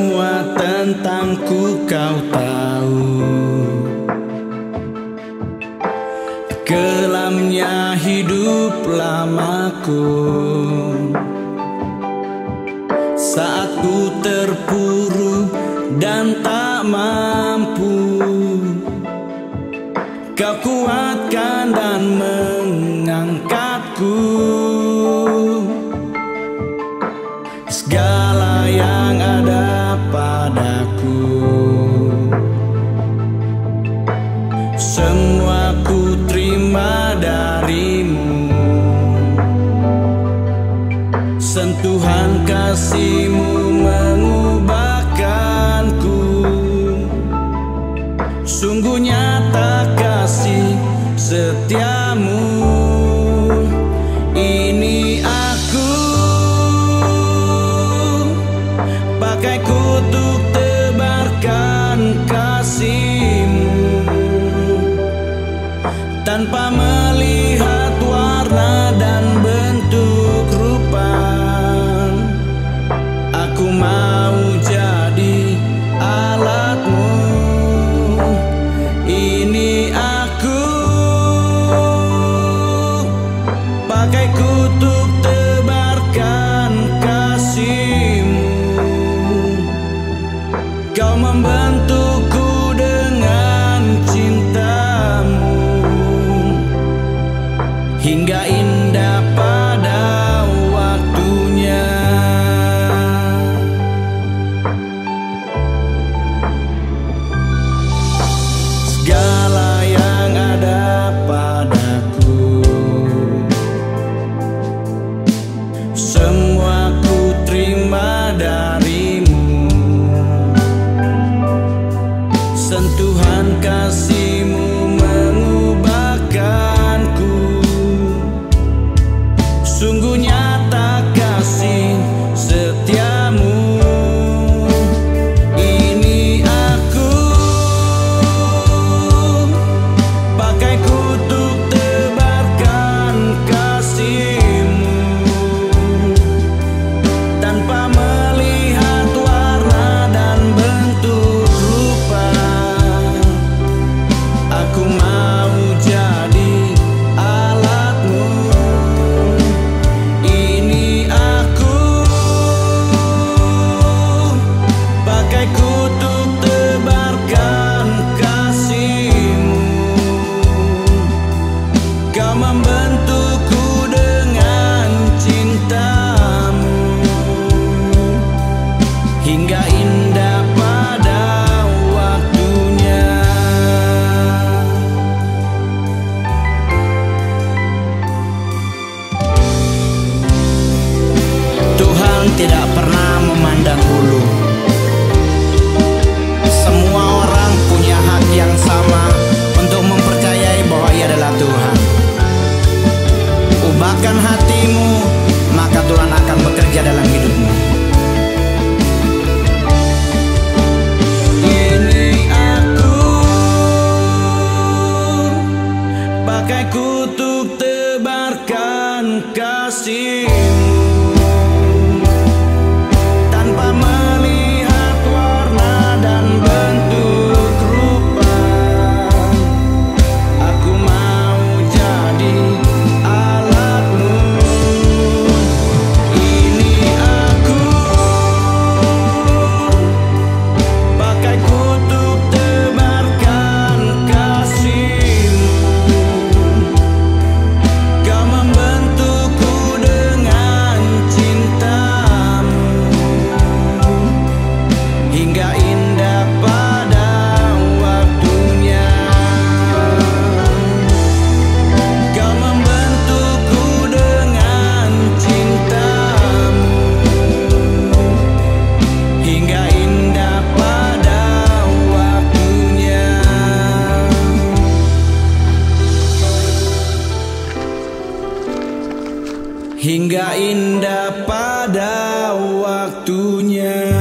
semua tentangku kau tahu. Kelamnya hidup lamaku. Saat ku terpuruk dan tak mampu Kau kuatkan dan mengangkatku. Semua ku terima darimu. Sentuhan kasihmu mengubahkanku. Sungguh nyata kasih setiamu. Ini aku. Pakai kutuk kutuk tebarkan kasihmu. hingga indah pada waktunya.